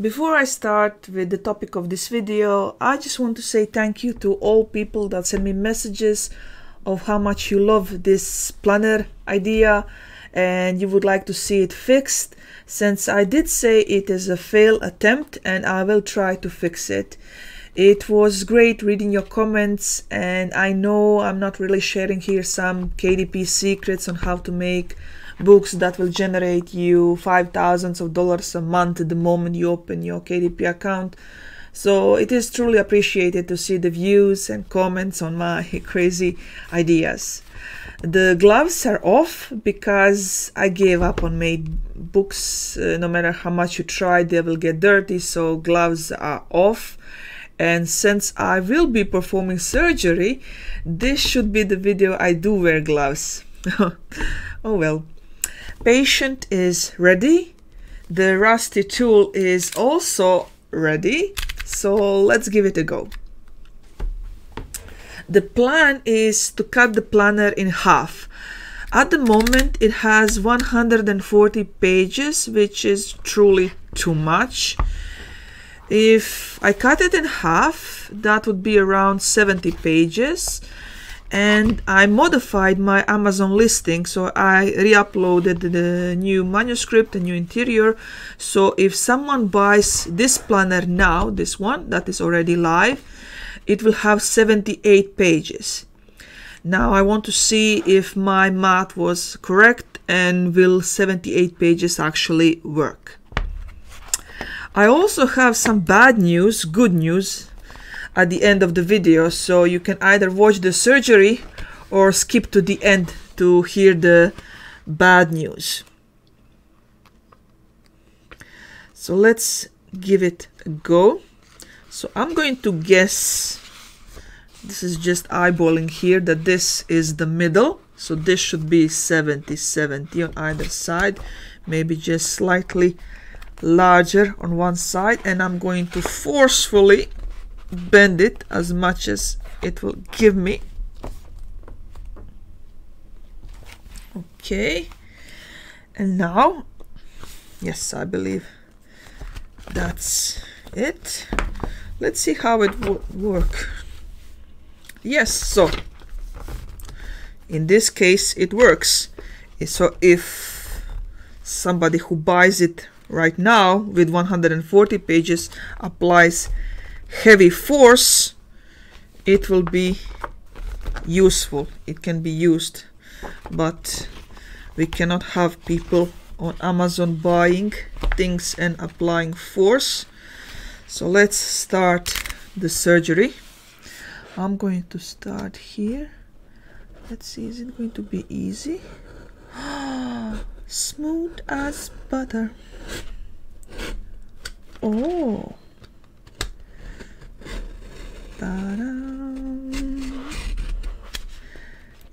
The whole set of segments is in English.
Before I start with the topic of this video, I just want to say thank you to all people that send me messages of how much you love this planner idea and you would like to see it fixed since I did say it is a fail attempt and I will try to fix it. It was great reading your comments and I know I'm not really sharing here some KDP secrets on how to make books that will generate you five thousands of dollars a month the moment you open your KDP account. So it is truly appreciated to see the views and comments on my crazy ideas. The gloves are off because I gave up on made books. Uh, no matter how much you try, they will get dirty. So gloves are off. And since I will be performing surgery, this should be the video I do wear gloves. oh well. Patient is ready. The rusty tool is also ready. So let's give it a go. The plan is to cut the planner in half. At the moment it has 140 pages, which is truly too much. If I cut it in half, that would be around 70 pages and I modified my Amazon listing so I re-uploaded the new manuscript the new interior. So if someone buys this planner now this one that is already live it will have 78 pages. Now I want to see if my math was correct and will 78 pages actually work. I also have some bad news good news at the end of the video. So you can either watch the surgery or skip to the end to hear the bad news. So let's give it a go. So I'm going to guess this is just eyeballing here that this is the middle. So this should be 70 70 on either side. Maybe just slightly larger on one side. And I'm going to forcefully bend it as much as it will give me. Okay. And now yes I believe that's it. Let's see how it will work. Yes so in this case it works. So if somebody who buys it right now with 140 pages applies heavy force it will be useful. It can be used but we cannot have people on Amazon buying things and applying force. So let's start the surgery. I'm going to start here. Let's see is it going to be easy? Smooth as butter. Oh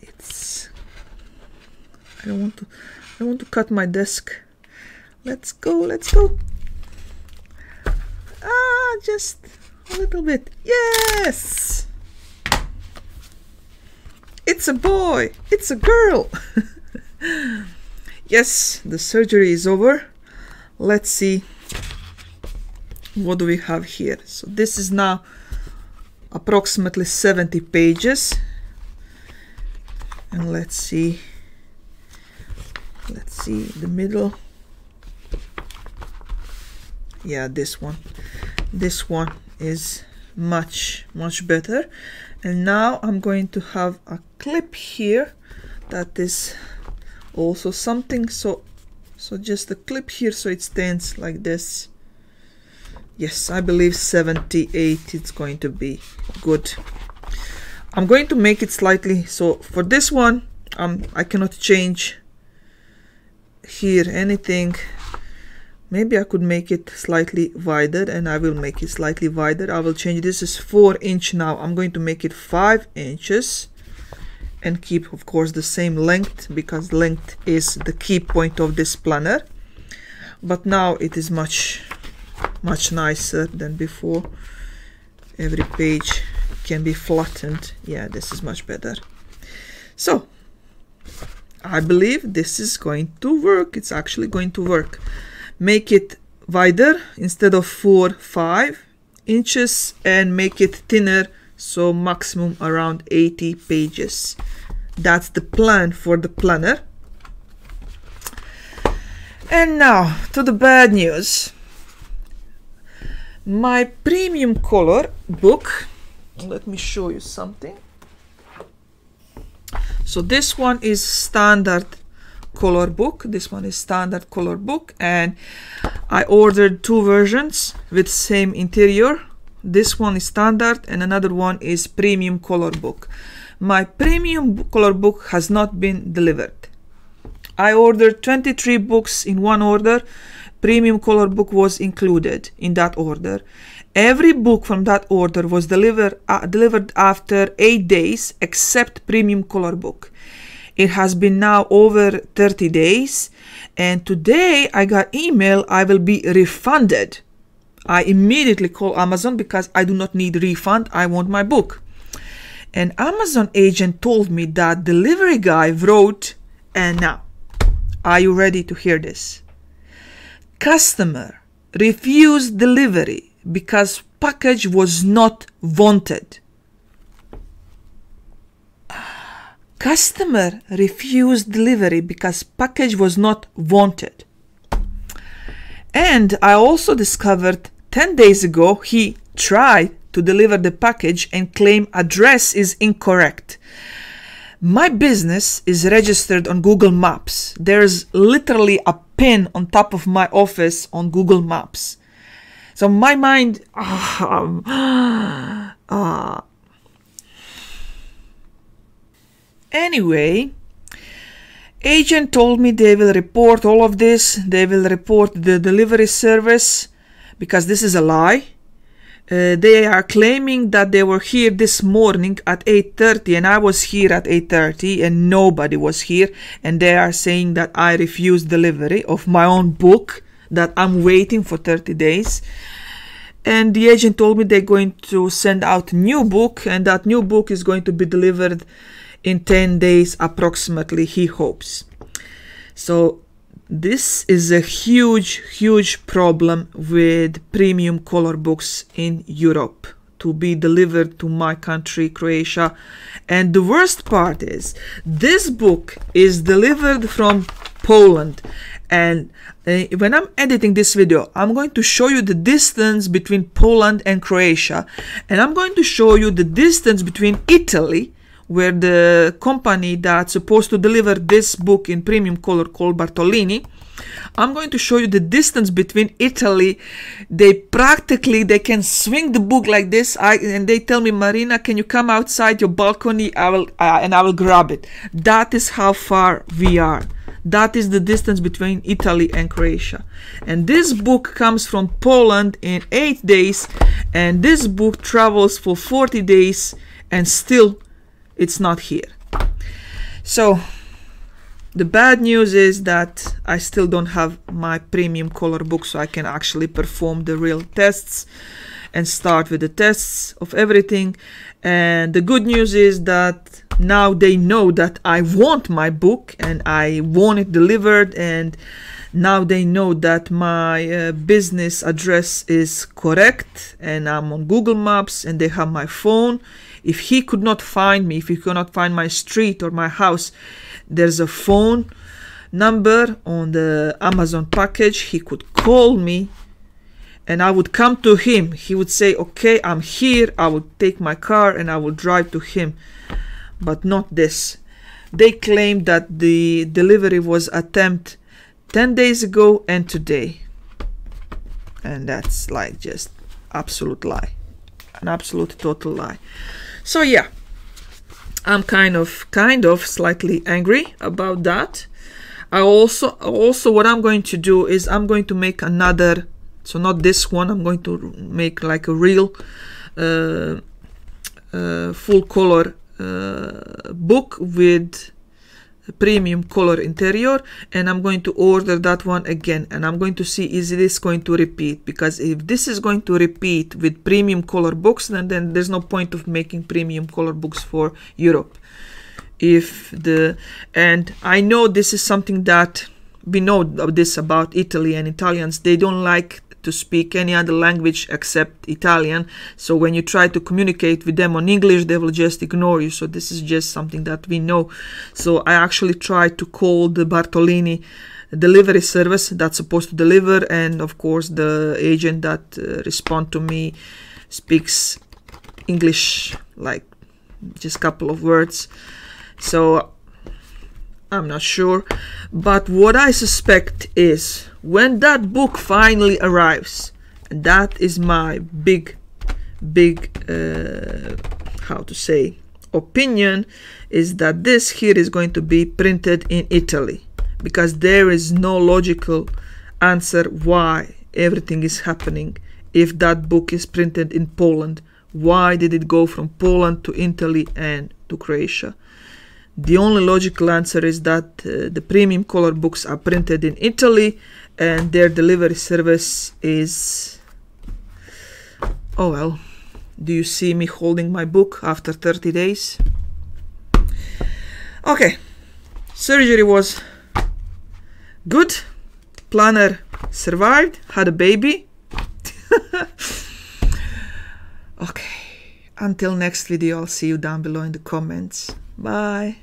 it's I don't want to I want to cut my desk. Let's go let's go. Ah just a little bit. Yes! It's a boy. It's a girl. Yes the surgery is over. Let's see what do we have here. So this is now approximately 70 pages. And let's see let's see the middle. Yeah this one. This one is much much better. And now I'm going to have a clip here that is also something. So so just a clip here so it stands like this yes I believe 78 it's going to be good. I'm going to make it slightly so for this one um, I cannot change here anything. Maybe I could make it slightly wider and I will make it slightly wider. I will change this is 4 inch now. I'm going to make it 5 inches and keep of course the same length because length is the key point of this planner. But now it is much much nicer than before. Every page can be flattened. Yeah this is much better. So I believe this is going to work. It's actually going to work. Make it wider instead of 4 5 inches and make it thinner so maximum around 80 pages. That's the plan for the planner. And now to the bad news my premium color book. Let me show you something. So this one is standard color book. This one is standard color book. And I ordered two versions with same interior. This one is standard and another one is premium color book. My premium color book has not been delivered. I ordered 23 books in one order premium color book was included in that order every book from that order was delivered uh, delivered after 8 days except premium color book it has been now over 30 days and today I got email I will be refunded. I immediately call Amazon because I do not need refund. I want my book. An Amazon agent told me that delivery guy wrote and now are you ready to hear this? Customer refused delivery because package was not wanted. Customer refused delivery because package was not wanted. And I also discovered 10 days ago he tried to deliver the package and claim address is incorrect. My business is registered on Google Maps. There's literally a pin on top of my office on Google Maps. So my mind, uh, uh, Anyway, agent told me they will report all of this. They will report the delivery service because this is a lie. Uh, they are claiming that they were here this morning at 8.30 and I was here at 8.30 and nobody was here and they are saying that I refused delivery of my own book that I'm waiting for 30 days and the agent told me they're going to send out new book and that new book is going to be delivered in 10 days approximately, he hopes. So this is a huge, huge problem with premium color books in Europe to be delivered to my country, Croatia. And the worst part is this book is delivered from Poland. And uh, when I'm editing this video, I'm going to show you the distance between Poland and Croatia. And I'm going to show you the distance between Italy where the company that's supposed to deliver this book in premium color called Bartolini I'm going to show you the distance between Italy. They practically they can swing the book like this. I and they tell me, Marina, can you come outside your balcony? I will uh, and I will grab it. That is how far we are. That is the distance between Italy and Croatia. And this book comes from Poland in eight days, and this book travels for 40 days and still it's not here. So the bad news is that I still don't have my premium color book so I can actually perform the real tests and start with the tests of everything. And the good news is that now they know that I want my book and I want it delivered and now they know that my uh, business address is correct and I'm on Google Maps and they have my phone if he could not find me, if he could not find my street or my house, there's a phone number on the Amazon package. He could call me and I would come to him. He would say, Okay, I'm here. I would take my car and I would drive to him. But not this. They claimed that the delivery was attempted 10 days ago and today. And that's like just absolute lie. An absolute total lie. So yeah, I'm kind of kind of slightly angry about that. I also also what I'm going to do is I'm going to make another so not this one I'm going to make like a real uh, uh, full color uh, book with premium color interior and I'm going to order that one again and I'm going to see is this going to repeat? Because if this is going to repeat with premium color books then, then there's no point of making premium color books for Europe. If the and I know this is something that we know this about Italy and Italians they don't like to speak any other language except Italian. So when you try to communicate with them on English, they will just ignore you. So this is just something that we know. So I actually tried to call the Bartolini delivery service that's supposed to deliver and of course the agent that uh, respond to me speaks english like just a couple of words so i'm not sure but what i suspect is when that book finally arrives and that is my big big uh, how to say opinion is that this here is going to be printed in italy because there is no logical answer why everything is happening if that book is printed in Poland. Why did it go from Poland to Italy and to Croatia? The only logical answer is that uh, the premium color books are printed in Italy and their delivery service is. Oh well, do you see me holding my book after 30 days? Okay, surgery was Good. Planner survived, had a baby. okay. Until next video, I'll see you down below in the comments. Bye.